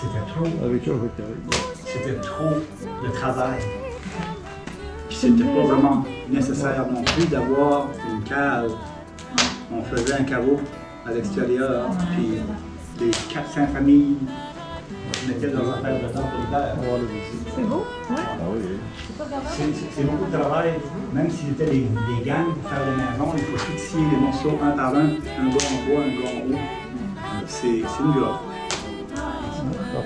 c'était trop, c'était trop de travail. Puis c'était pas vraiment nécessaire non plus d'avoir une cave. On faisait un caveau à l'extérieur, puis les 400 familles mettaient leurs affaires dedans pour l'hiver. On va voir le ici. C'est beau? Ouais. Ah oui. C'est- beaucoup de travail, même s'il était des, des gangs pour faire les maisons, il faut tout scier les morceaux un par un, un gars en bois, un gars en haut. C'est une job.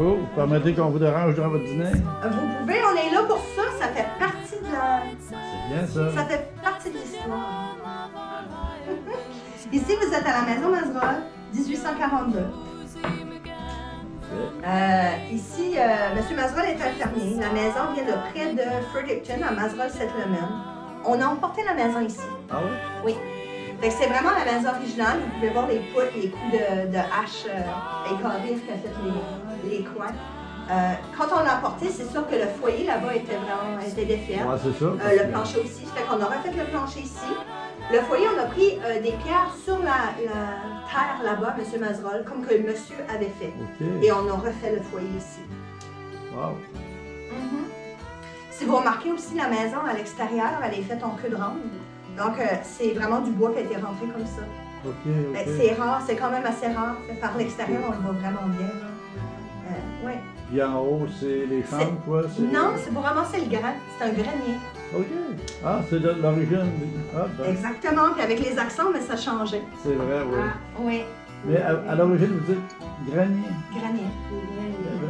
Bonjour. Bonjour. Vous permettez qu'on vous dérange durant votre dîner? Vous pouvez, on est là pour ça. Ça fait partie de la. C'est bien ça. Ça fait partie de l'histoire. Ici, vous êtes à la maison Mazerol, 1842. Euh, ici, euh, M. Mazerol est un fermier. La maison vient de près de Fredericton, à Mazerol Settlement. On a emporté la maison ici. Ah oui? Oui. Que c'est vraiment la maison originale. Vous pouvez voir les poutres, les coups de, de hache euh, écarrés qui a fait les, les coins. Euh, quand on l'a emporté, c'est sûr que le foyer là-bas était vraiment était défait. Ouais, c'est ça. Euh, le plancher aussi. Fait qu'on a refait le plancher ici. Le foyer, on a pris euh, des pierres sur la, la terre là-bas, M. Mazerol, comme que le monsieur avait fait. Et on a refait le foyer ici. Wow. Mhm. Si vous remarquez aussi, la maison à l'extérieur, elle est faite en queue de ronde. Donc, c'est vraiment du bois qui a été rentré comme ça. OK, Ben, c'est rare, c'est quand même assez rare. Par l'extérieur, on le voit vraiment bien. Puis en haut, c'est les chambres, quoi? Non, c'est pour ramasser le grain. C'est un grenier. OK. Ah, c'est de l'origine. Ah, ben, Exactement. Puis avec les accents, mais ça changeait. c'est vrai, oui. Ah, oui, Mais à, à l'origine, vous dites grenier. grenier.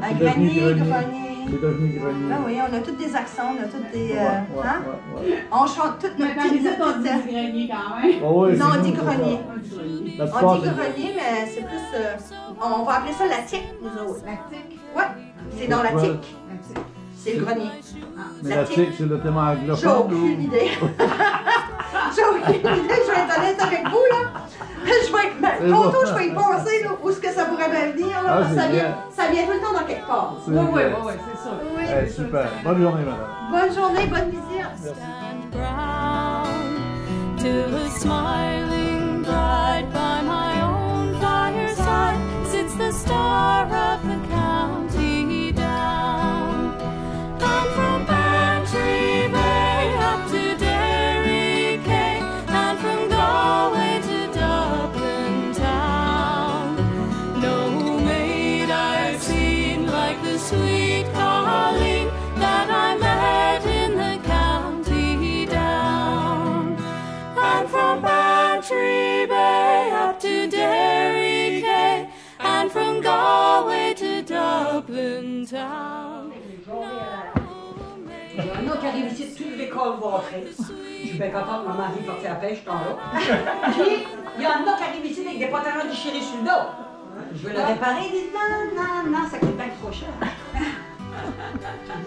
Un devenu grenier, grenier. C'est devenu grenier. Ah oui, on a tous des accents, on a tous des. Euh, ouais, hein? ouais, ouais. On chante toutes nos Mais petites ici, on dit grenier quand même. Ah ouais, Non, on dit grenier. On dit grenier. Grenier, mais c'est plus. euh, on va appeler ça la tique, nous autres. La tique. C'est dans la tique. C'est le grenier. Mais la tique. c'est le thème anglophone. J'ai aucune idée. J'ai aucune idée, je vais être honnête avec vous, là. Je vais, C'est tantôt, bon. je vais y penser, là, où est-ce que ça pourrait bien venir, là, Ah, parce ça vient, ça vient tout le temps dans quelque part. Oui, oui, bien. oui, oui, c'est sûr. Oui. Eh, super. Bonne journée, madame. Bonne journée, bonne visite. and Il y en a qui arrivent ici toute l'école vôtrée. Je suis bien contente, maman est partie à la pêche, t'en là. Puis, il y en a qui arrivent ici avec des pantalons déchirés sur le dos. Je veux le réparer, disent non, non, non, ça coûte bien trop cher.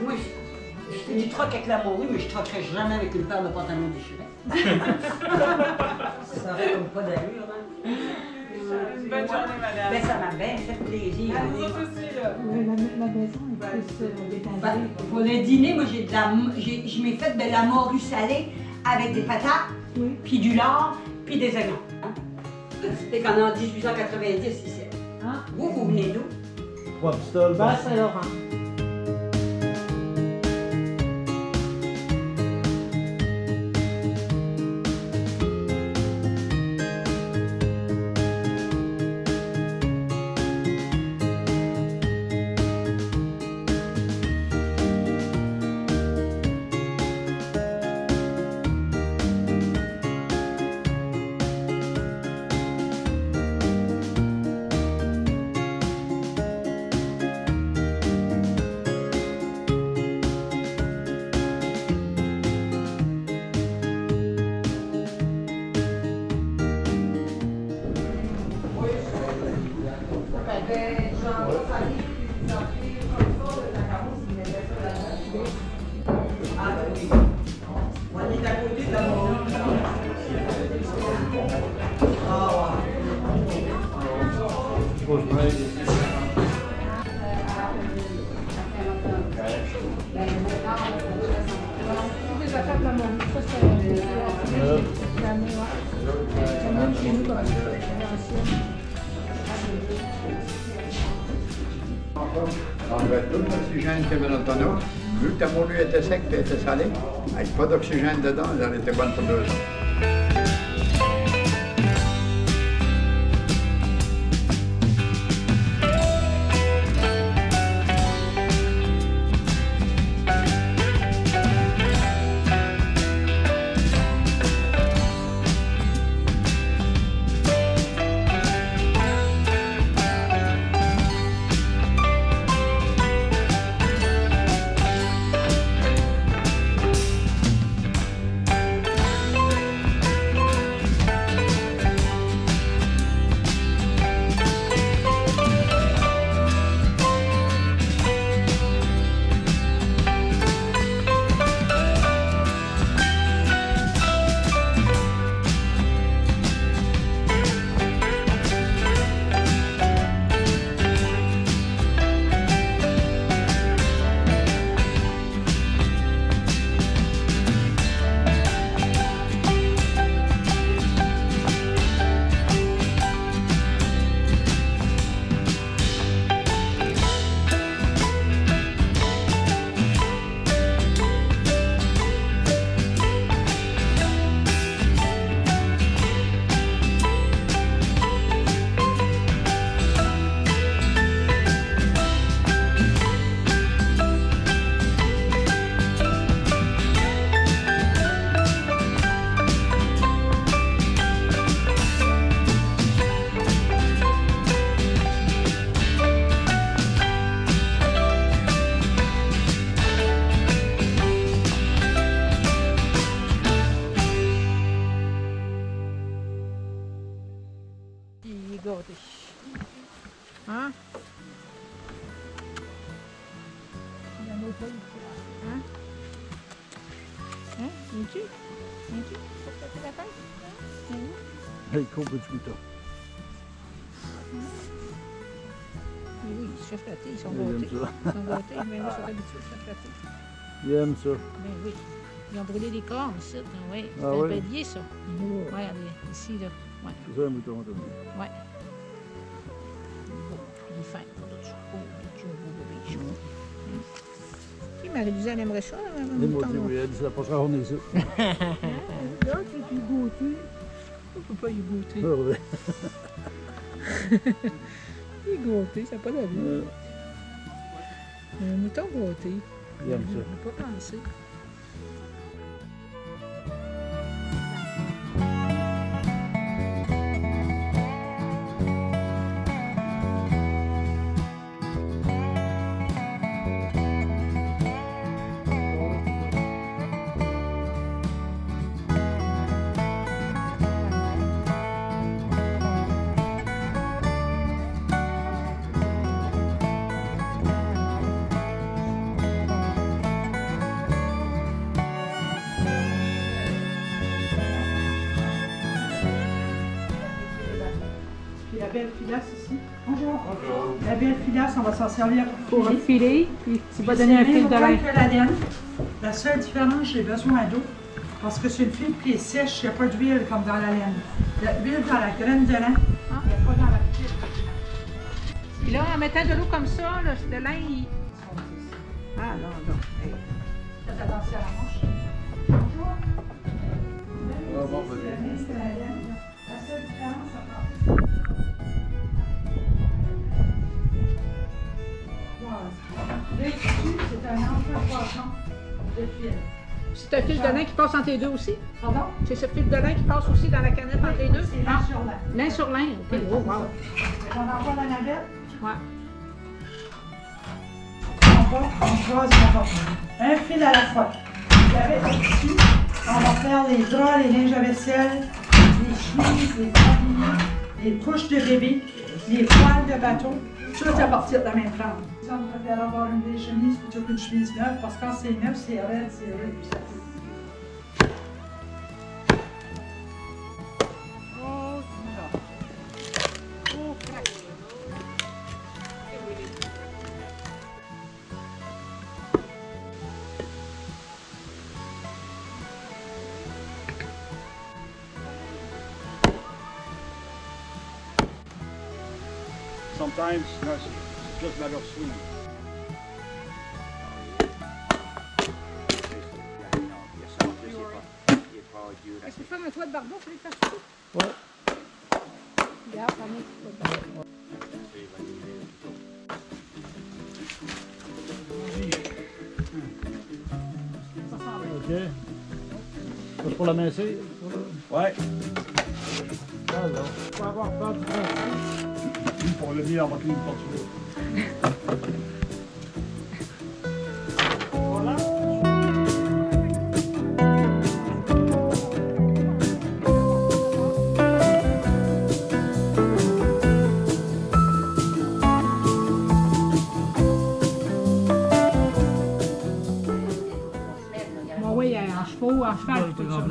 Moi, je, fais du troc avec la morue, mais je troquerai jamais avec une paire de pantalons déchirés. ça aurait comme pas d'allure, hein. Bonne journée, madame. Ben, ça m'a bien fait plaisir. À vous autres aussi, là. La, maison est plus euh, Ben, détaillée. pour le dîner, moi, j'ai de la, j'ai, je m'ai fait de la morue salée avec des patates, Oui. puis du lard, puis des oignons. Hein? C'était quand en 1890 ici. Hein? Vous, vous venez d'où? Trois pistoles. Bas-Saint-Laurent. On enlevait tout l'oxygène avait dans le tonneau. Vu que ta moulure était sec et était salée, avec pas d'oxygène dedans, elle était bonne pour deux ans. Oui, oui, il se fait flatter, ils sont gâtés. ça. Ils sont gâtés, mais moi, je suis habituée de se faire flatter. Il aime ça. Ben oui. Ils ont brûlé des cornes oui. Ah C'est un oui? bélier, ça. Ouais, regardez, ici, là. Ouais, C'est ça un mouton, Anthony. ouais. Il est fin, pas. Puis Marie-Lisa, elle aimerait ça, un Les mouton, oui, elle dit, ça la journée ici. Là, tu es goûté. On peut pas y goûter. Ah ouais. Il est gâté, ça n'a pas d'allure. Euh, Un mouton gâté. Belle filasse ici. Bonjour. La belle filasse, on va s'en servir pour Pour filer, puis tu vas donner un fil de la laine. La seule différence, j'ai besoin d'eau. Parce que c'est une fibre qui est sèche, il n'y a pas d'huile comme dans la laine. L'huile dans la graine de lin, Ah. il n'y a pas dans la fibre. Puis là, en mettant de l'eau comme ça, le lin, il... Ah non, non. Hey. Faites attention à la manche. Bonjour. Bon. C'est un fil. De lin qui passe entre les deux aussi? Pardon? C'est ce fil de lin qui passe aussi dans la canette entre les deux? C'est Ah, lin sur lin. lin sur lin, OK. Oh, wow. On envoie la navette? Ouais. On va, on croise, on va. Un fil à la fois. On va faire les draps, les linges à vaisselle, les chemises, les tabliers, les couches de bébé, les poils de bateau. Tout à partir de la même trempe. On préfère avoir une vieille chemise plutôt qu'une chemise neuve parce que quand c'est neuf, c'est raide, c'est raide. Of swing. Est-ce que tu fais un toit de barbeau, il faut le faire tout? Ouais. OK. C'est pour la mincer? Ouais. Alors, faut avoir peur du Pour le tenir une porte Voilà. Bon, oui, euh, en chevaux, en cheval, Ouais, tout tu ça.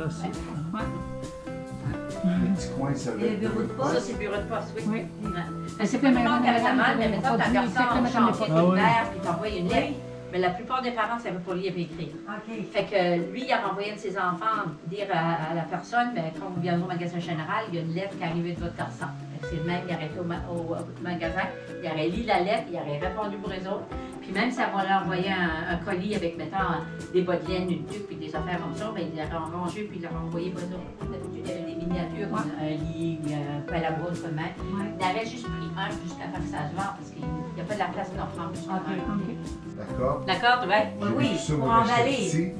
Ça, c'est bureau de poste, oui. Oui. Ouais. Qui avait la malle, mais mettons, ta comme l'époque. Ah de oui. verre, puis t'envoyait une lettre. Mais la plupart des parents savaient pas lire et écrire. Fait que lui, il a renvoyé un de ses enfants dire à, à la personne, ben, quand vous viendrez au magasin général, il y a une lettre qui est arrivée de votre garçon. C'est le même, il aurait été au, ma- au- au magasin, il aurait lu la lettre, il aurait répondu pour eux autres. Puis même si on leur envoyé un, un colis avec, mettons, des bas de laine, une tuque, puis des affaires comme ça, ben, il l'aurait rangé, puis il l'aurait envoyé pour autres. Miniatures, comme un lit, ou un pelle à brosse. Ouais. Il avait juste pris un jusqu'à faire que ça se vend, parce qu'il n'y a pas de la place pour plus qu'un. D'accord. D'accord, ouais? Oui, oui, pour emballer. oui.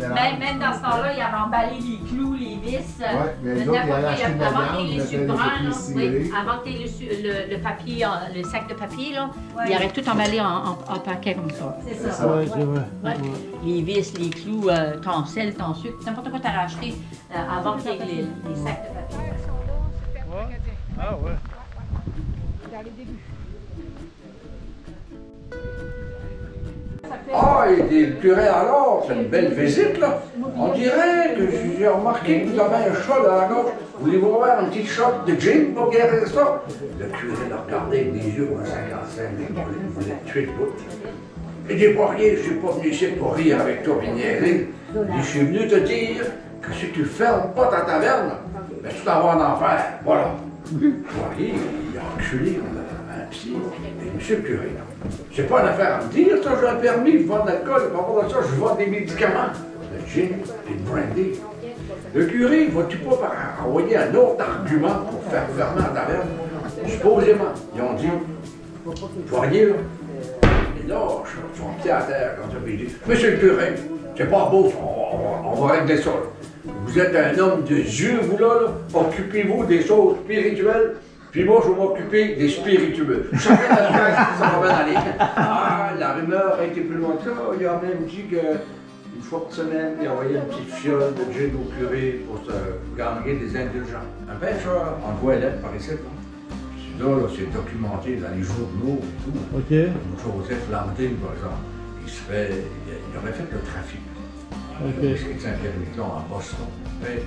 Même, même dans ce temps-là, il avait emballé les clous, les vis. euh, Ouais, mais les n'importe autres, acheter de la avant qu'il y les oui, avant qu'il y ait le, su- le, le papier, en- le sac de papier, là, Ouais. il aurait tout emballé en, en, en paquet comme ça. C'est ça. ça. Ouais, c'est vrai. Ouais. Les vis, les clous, euh, ton sel, ton sucre, n'importe quoi tu as racheté euh, avant qu'il y ait les, les sacs de papier. Ah ouais. Dans les débuts. Ah, et des curés alors, c'est une belle visite, là. On dirait que j'ai remarqué que vous avez un chat dans la gorge. Voulez-vous avoir un petit shot de gin pour guérir ça? Le curé l'a regardé avec des yeux comme 55, il voulait, il tuer de bout. Il dit, pas rien, je suis pas venu ici pour rire avec toi et. Il dit, je suis venu te dire que si tu fermes pas ta taverne, ben, tu vas avoir en enfer. Voilà. Poirier, il a reculé, on a un psy. Et monsieur le curé, c'est pas une affaire à me dire, ça, j'ai un permis, je vends de l'alcool, rapport à ça, je vends des médicaments. Le gin et le brandy. Le curé, vas-tu pas envoyer un autre argument pour faire fermer la taverne? Supposément, ils ont dit, Poirier, là, il lâche son pied à terre quand il dit Monsieur le curé, c'est pas beau, ça, on, on- on va régler ça. Vous êtes un homme de Dieu, vous là, là. occupez-vous des choses spirituelles, puis moi je vais m'occuper des spiritueux. Chacun va bien aller. Ah, la rumeur a été plus loin que ça. Il a même dit que une fois par semaine, il envoyait une petite fiole de gin au curé pour se gagner des indulgents. Un pêcheur envoie lettre par ici, là. C'est documenté dans les journaux et tout. OK. Joseph Landin, par exemple, il, se fait, il, il aurait fait le trafic. OK. Whisky de Saint-Pierre-Miquelon à Boston. Mais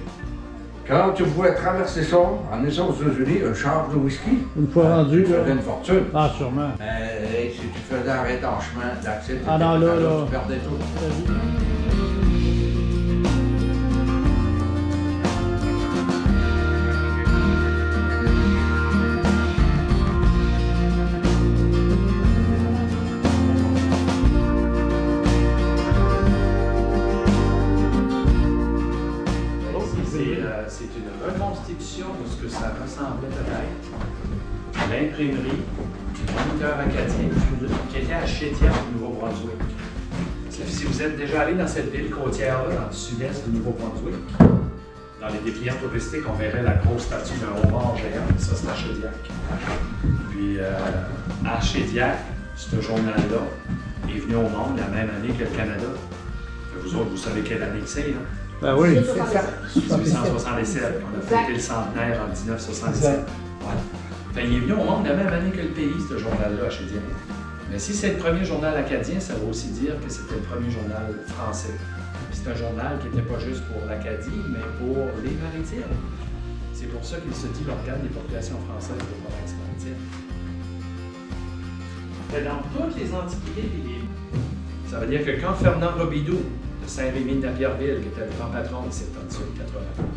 quand tu pouvais traverser ça, en étant aux États-Unis, un charge de whisky, Une fois rendu, tu faisais une fortune. Ah, sûrement. Mais si tu faisais arrêter en chemin, l'accident, Ah tu perdais tout. Du acadien qui était à Chétière, au Nouveau-Brunswick. Si vous êtes déjà allé dans cette ville côtière-là, dans le sud-est du Nouveau-Brunswick, dans les dépliants touristiques, on verrait la grosse statue d'un homard géant, ça c'est à Chédiac. Puis euh, à Chédiac, ce journal-là est venu au monde la même année que le Canada. Vous autres, vous savez quelle année que c'est, là? Ben oui. C'est ça. 1867. On a fêté le centenaire en 1977. Ouais. Il est venu au monde la même année que le pays, ce journal-là, à Chédiac. Mais si c'est le premier journal acadien, ça veut aussi dire que c'était le premier journal français. C'est un journal qui n'était pas juste pour l'Acadie, mais pour les maritimes. C'est pour ça qu'il se dit l'organe des populations françaises des provinces maritimes. Dans toutes les antiquités, puis les- ça veut dire que quand Fernand Robidoux de Saint-Rémy de Napierville, qui était le grand patron de 77 80,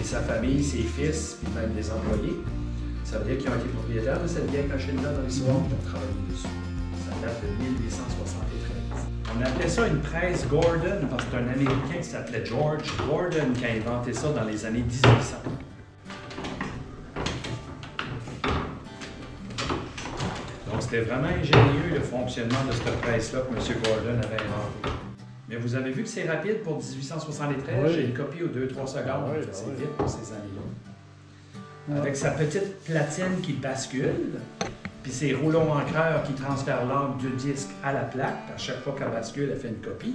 et sa famille, ses fils, puis même des employés, Ça veut dire qu'ils ont été propriétaires de cette vieille machine-là dans l'histoire, ils ont travaillé dessus. Ça date de 1873. On appelait ça une presse Gordon parce que c'est un Américain qui s'appelait George Gordon qui a inventé ça dans les années 1800. Donc c'était vraiment ingénieux le fonctionnement de cette presse-là que M. Gordon avait inventé. Mais vous avez vu que c'est rapide pour 1873. Oui. J'ai une copie aux 2-3 secondes. Oui, c'est oui. vite pour ces années-là. Avec sa petite platine qui bascule, puis ses rouleaux encreurs qui transfèrent l'encre du disque à la plaque. À chaque fois qu'elle bascule, elle fait une copie.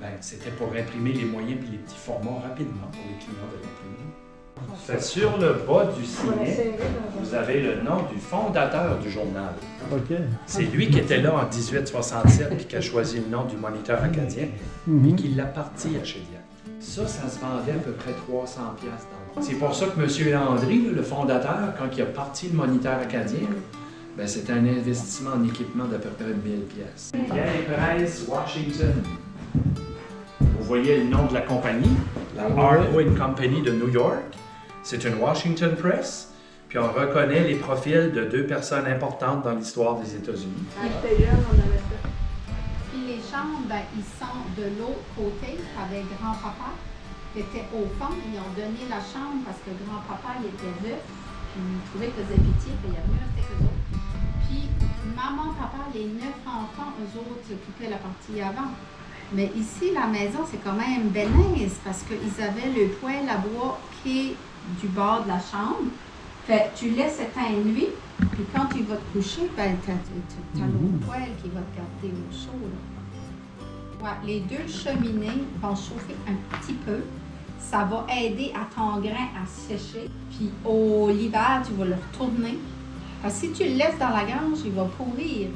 Ben, c'était pour imprimer les moyens puis les petits formats rapidement pour les clients de l'imprimerie. Sur le bas du signet, vous avez le nom du fondateur du journal. OK. C'est lui qui était là en 1867 puis qui a choisi le nom du moniteur acadien Mhm. puis qui l'a parti à Chédiac. Ça, ça se vendait à peu près 300 pièces dans le C'est pour ça que M. Landry, le fondateur, quand il a parti le moniteur acadien, ben, c'était un investissement en équipement d'à peu près 1000 pièces. Washington. Vous voyez le nom de la compagnie, la Hardware Company de New York. C'est une Washington Press. Puis on reconnaît les profils de deux personnes importantes dans l'histoire des États-Unis. Puis les chambres, ben, ils sont de l'autre côté avec grand-papa qui était au fond. Ils ont donné la chambre parce que grand-papa, il était veuf. Puis il trouvait qu'il faisait pitié, puis il a mieux resté qu'eux autres. Puis maman, papa, les neuf enfants, eux autres, s'occupaient la partie avant. Mais ici, la maison, c'est quand même bénise parce qu'ils avaient le poêle à bois qui est du bord de la chambre. Fait que tu laisses éteindre lui, puis quand tu vas te coucher, ben, t'as- t'as l'autre poêle qui va te garder au chaud. là. Ouais, les deux cheminées vont chauffer un petit peu. Ça va aider à ton grain à sécher. Puis au l'hiver, tu vas le retourner. Si tu le laisses dans la grange, il va pourrir.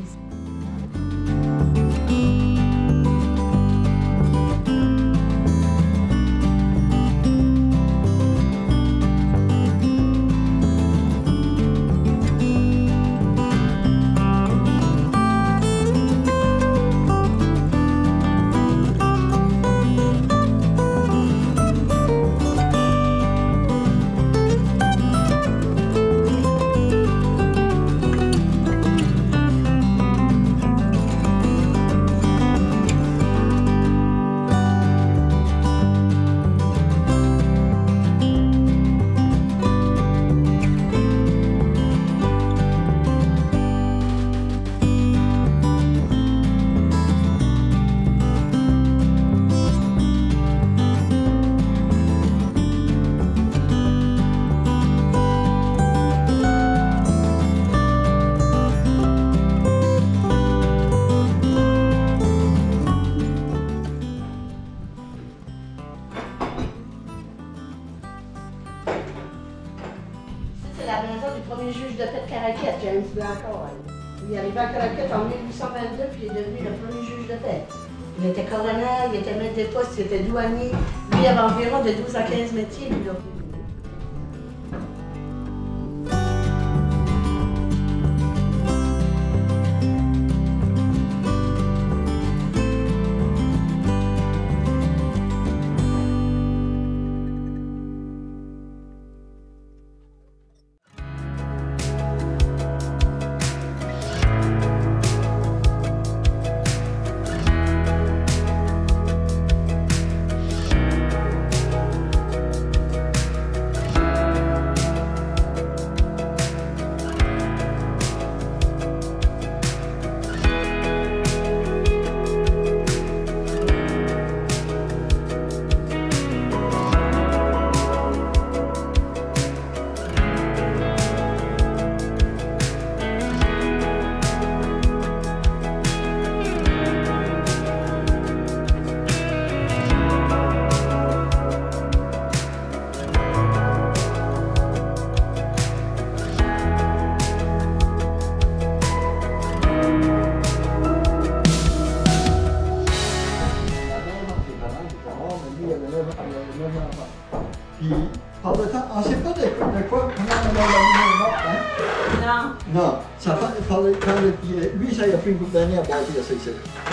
La maison du premier juge de paix de Caraquette, James Blackall. Il est arrivé à Caraquette en 1822, puis il est devenu le premier juge de paix. Il était colonel, il était maître des postes, il était douanier. Lui, il avait environ de 12 à 15 métiers, lui, là.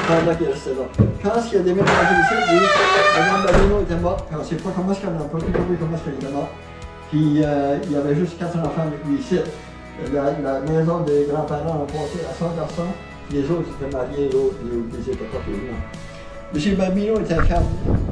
Pendant qu'il restait là. Quand il a déménagé ici, lui, Madame Balino était morte, puis on ne sait pas comment est-ce comment est-ce était morte. Puis euh, il y avait juste quatre enfants avec lui ici. La, maison des grands-parents a passé à 100 garçons. Les autres étaient mariés, l'autre, ils n'étaient pas venus. M. Babino était calme. Vous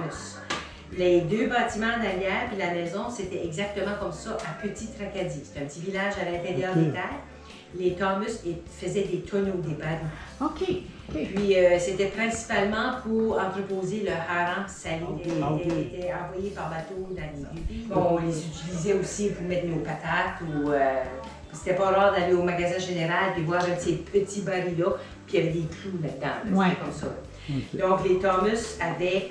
Thomas. Les deux bâtiments derrière puis la maison, c'était exactement comme ça à Petit Tracadie. C'est un petit village à l'intérieur des terres. Les Thomas ils faisaient des tonneaux, des barils. OK. Puis euh, c'était principalement pour entreposer le hareng salé. Ah, était, envoyé par bateau dans les villes. Bon, on les utilisait aussi pour mettre nos patates ou. euh, c'était pas rare d'aller au magasin général et voir un de ces petits barils-là, puis il y avait des clous là-dedans. là, Ouais. C'était comme ça. Donc, les Thomas avaient.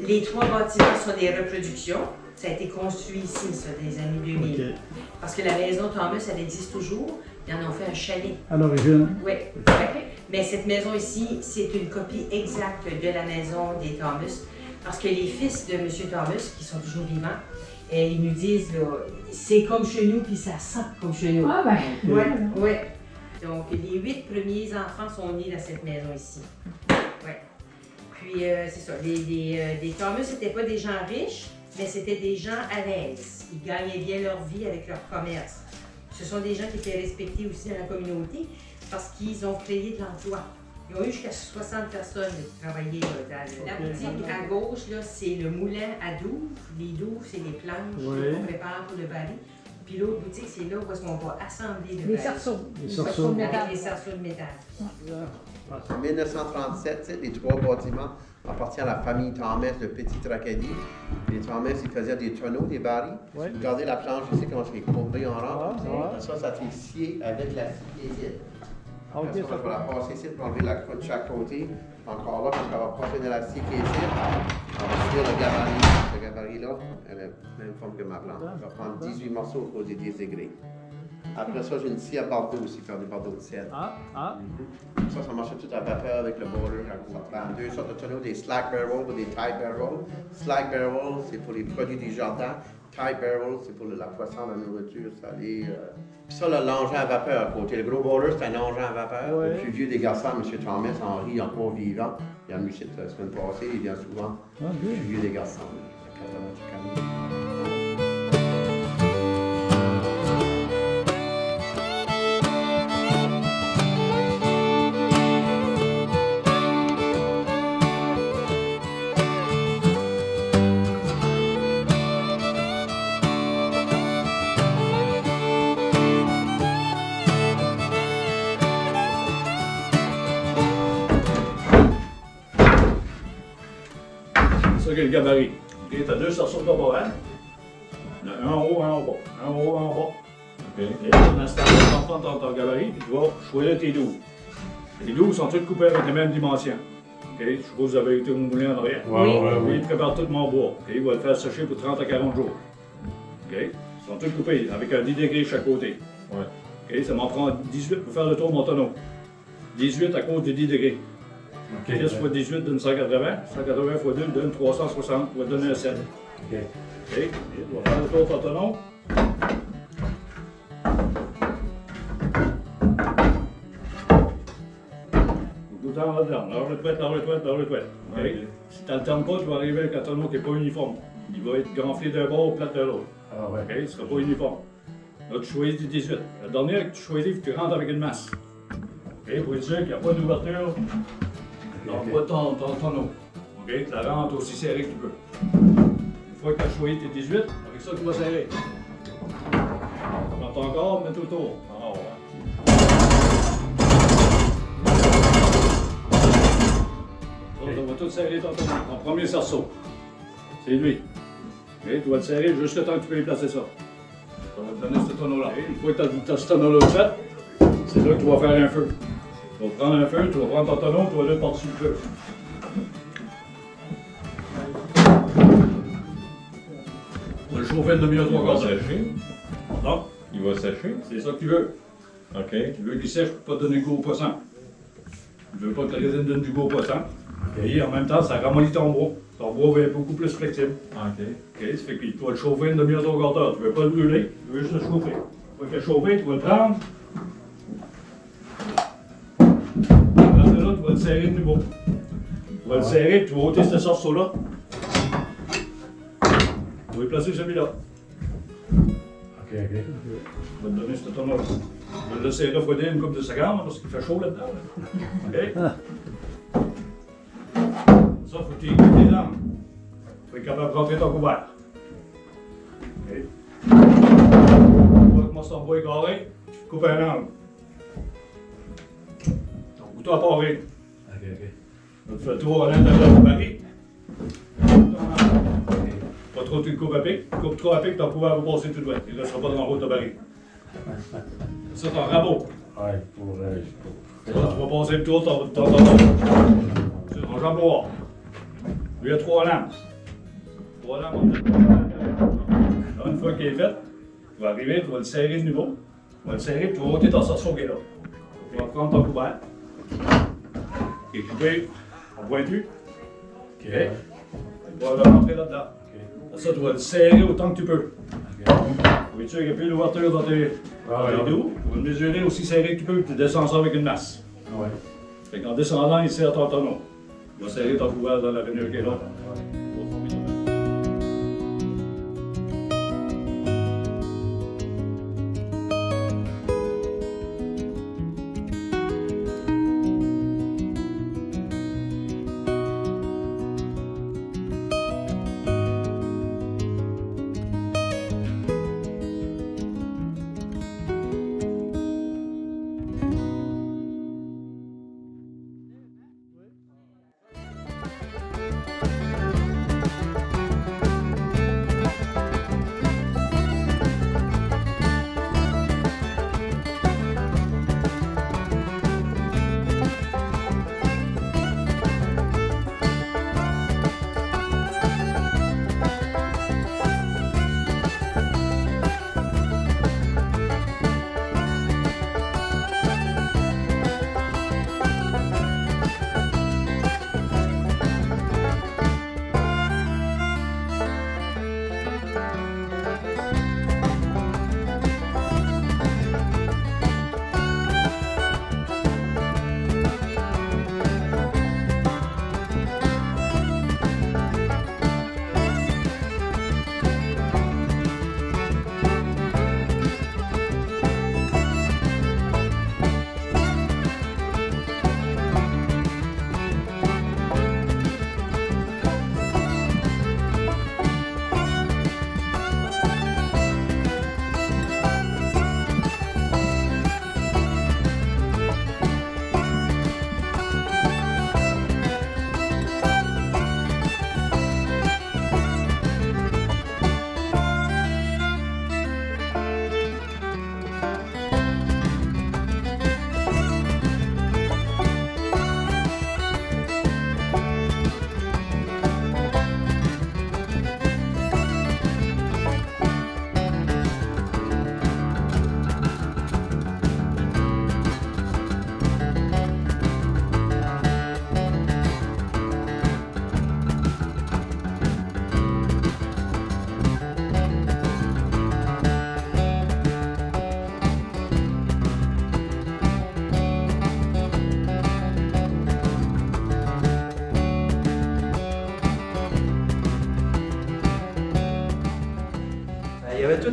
Les trois bâtiments sont des reproductions. Ça a été construit ici, ça, des années 2000. Ok. Parce que la maison Thomas, elle existe toujours. Ils en ont fait un chalet. À l'origine. Oui. Mais cette maison ici, c'est une copie exacte de la maison des Thomas. Parce que les fils de M. Thomas, qui sont toujours vivants, et ils nous disent, c'est comme chez nous, puis ça sent comme chez nous. Ah ben, Ouais, voilà. ouais. Donc, les huit premiers enfants sont nés dans cette maison ici. Puis, euh, c'est ça, les, les, euh, les Thomas, n'étaient pas des gens riches, mais c'était des gens à l'aise. Ils gagnaient bien leur vie avec leur commerce. Ce sont des gens qui étaient respectés aussi dans la communauté parce qu'ils ont créé de l'emploi. Ils ont eu jusqu'à 60 personnes qui travaillaient dans le- La boutique à gauche, là, c'est le moulin à douve. Les douves, c'est les planches Oui. qu'on prépare pour le baril. Puis l'autre boutique, c'est là où est-ce qu'on va assembler le Les cerceaux. Les cerceaux. de métal. Avec les cerceaux de métal. En 1937, tu sais, les trois bâtiments appartiennent à la famille Thomas de Petit Tracadie. Les Thomas, ils faisaient des tonneaux, des barils. Ouais. Si vous regardez la planche ici, comment c'est courbé en rang. Ça, ça, s'est scié avec la scie ici. Ah, ok, Après ça, ça je vais la passer ici pour enlever la croûte de chaque côté. Encore là, parce qu'on va passer dans la scie qui est ici. On va le gabarit. Ce gabarit-là, elle a la même forme que ma plante. Je vais prendre 18 morceaux au des 10 degrés. Après ça, j'ai une scie à Bordeaux aussi, faire des Bordeaux de sel. Ah, ah. Ça, ça marche tout à vapeur avec le boiler. Ça prend deux sortes de tonneaux, des slack barrels ou des tight barrels. Slack barrels, c'est pour les produits du jardin. Tight barrels, c'est pour la poisson, la nourriture salée. euh. Puis ça, là, l'engin à vapeur à côté. Le gros boiler, c'est un engin à vapeur. Ouais. Le plus vieux des garçons, M. Thomas, Henri, encore vivant. Il a venu ici la semaine passée, il vient souvent. Ah, Le plus vieux des garçons. à 80 ans. Ça qui est le gabarit. OK, tu as deux sorceaux de toboggan. Il y en a un en haut, un en bas. Un en haut, un en bas. OK. Et là, dans ce temps-là, tu vas prendre ton, ton gabarit, puis tu vas choisir tes 12. Les 12 sont tous coupés avec les mêmes dimensions. OK? Je suppose que vous avez été au moulin en arrière. Ouais, Lui, ouais. il prépare tout mon bois. OK? Il va le faire sécher pour 30 à 40 jours. OK? Ils sont tous coupés avec un 10 degrés chaque côté. Ouais. OK? Ça m'en prend 18 pour faire le tour de mon tonneau. 18 à cause de 10 degrés. OK. 10 fois 18 donne 180. 180 fois 2 donne 360. On va donner un 7. OK. OK? On va faire le tour tonneau. Tout le là-dedans. Lâche le toit, lâche le toit, lâche le toit. OK? Ouais. Si tu n'alternes pas, tu vas arriver avec un tonneau qui n'est pas uniforme. Il va être gonflé d'un bord, plat de l'autre. Ah ouais. OK? Il ne sera pas uniforme. Là, tu choisis du 18. La dernière que tu choisis, tu rentres avec une masse. OK? Pour sûr qu'il n'y a pas d'ouverture bois de ton, ton tonneau. OK? Tu la rentres aussi serrée que tu peux. Une fois que tu as choisi tes 18, avec ça, tu vas serrer. Ton corps, mets tout autour. En haut, hein. Donc, on va tout serrer ton tonneau. Ton premier cerceau. C'est lui. OK? Tu vas le serrer juste le temps que tu peux y placer ça. Ça va te donner ce tonneau-là. Une fois que tu as, ce tonneau-là fait, c'est là que tu vas faire un feu. Tu vas prendre un feu, tu vas prendre ton tonneau, tu vas le par-dessus le feu. Tu vas le chauffer une demi-heure, trois Il quarts va sécher. Non, Il va sécher. c'est ça que tu veux. OK. Tu veux qu'il sèche pour pas donner goût au poisson. Tu veux pas que la résine donne du goût au poisson. Et en même temps, ça ramollit ton bois. Ton bois va être beaucoup plus flexible. OK. OK? Ça fait que tu vas le chauffer une demi-heure, trois quarts d'heure. Tu veux pas le brûler, tu veux juste le chauffer. Tu vas le prendre. Là, tu vas le serrer de nouveau. Tu vas le serrer, tu vas ôter ce sorceau-là. Tu vas y placer celui-là. OK, OK. Vais te donner ce tonneau-là. Je vais le laisser refroidir une coupe de secondes parce qu'il fait chaud là-dedans. là. OK? Ça, faut que tu écoutes tes angles. Faut être capable de rentrer ton couvert. OK? Tu vois comment ton bois carré, tu coupes un angle. Ton couteau à paré. Là, tu fais le tour à baril. Pas trop, tu coupes à pic. Tu coupes trop à pic, ton couvert va passer tout droit. Il ne restera pas dans haut de baril. C'est ça ton rabot. Ouais, pour. euh, tu vas passer le tour ton tonneau. C'est ton jambon. Lui, il y a trois lames. Trois lames en tête. Là, une fois qu'il est fait, tu vas arriver, tu vas le serrer de nouveau. Tu vas le serrer, puis tu vas ôter ton sorceau qui est là. Tu vas prendre ton couvert. Et coupé en pointu. OK. Tu le rentrer là-dedans. Ça, tu vas le serrer autant que tu peux. Pour être sûr qu'il n'y a plus d'ouverture dans tes, Ah, dans tes dos. Tu vas le mesurer aussi serré que tu peux, tu descends ça avec une masse. Ouais. Fait qu'en descendant, il serre ton tonneau. Tu vas serrer ton couvert dans la rainure qui est là.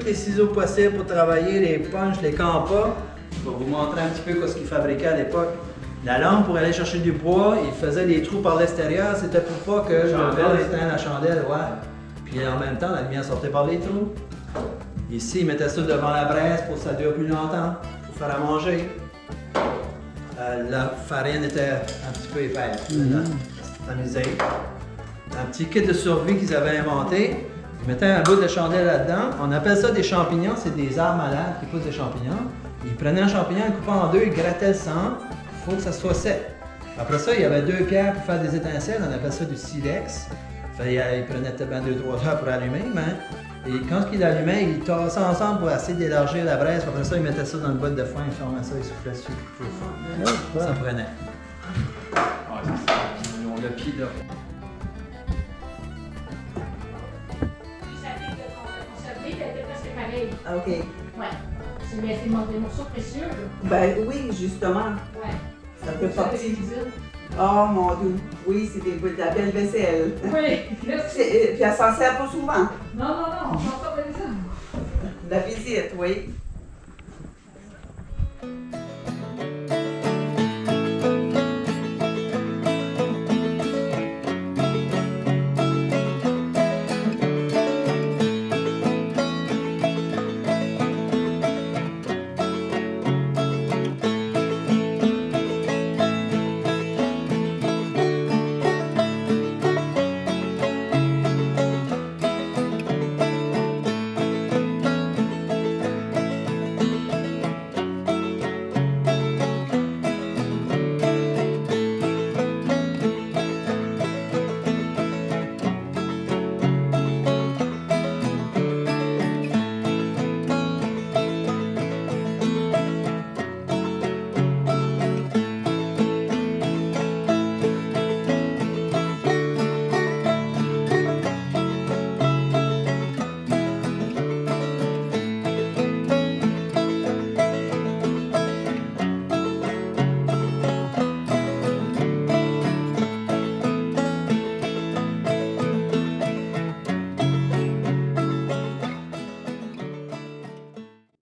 Les ciseaux possibles pour travailler, les punches, les campas. Je vais vous montrer un petit peu ce qu'ils fabriquaient à l'époque. La lampe, pour aller chercher du bois, il faisait des trous par l'extérieur. C'était pour pas que verre éteint la chandelle, ouais. Puis en même temps, la lumière sortait par les trous. Ici, ils mettaient ça devant la braise pour que ça dure plus longtemps, pour faire à manger. Euh, la farine était un petit peu épaisse. Mhm. C'est amusé. Un petit kit de survie qu'ils avaient inventé. Ils mettaient un bout de chandelle là-dedans. On appelle ça des champignons. C'est des arbres malades qui poussent des champignons. Ils prenaient un champignon, ils coupaient en deux, ils grattaient le sang. Il faut que ça soit sec. Après ça, il y avait deux pierres pour faire des étincelles. On appelle ça du silex. Fait, il, il prenait peut-être deux, trois heures pour allumer, mais et quand il allumait, ils tassaient ensemble pour essayer d'élargir la braise. Après ça, ils mettaient ça dans le bol de foin, ils fermaient ça, ils soufflaient dessus. Ça prenait. Ouais, c'est ça. Ont le pied là. OK. Ouais. C'est mais c'est des morceaux précieux, là. Ben oui, justement. Ouais. Ça les cuisines. Oh mon dieu. Oui, c'est des de la belle vaisselle. Oui. C'est- Puis elle s'en sert pas souvent. Non, non, non, on s'en sort de ça. La visite, oui.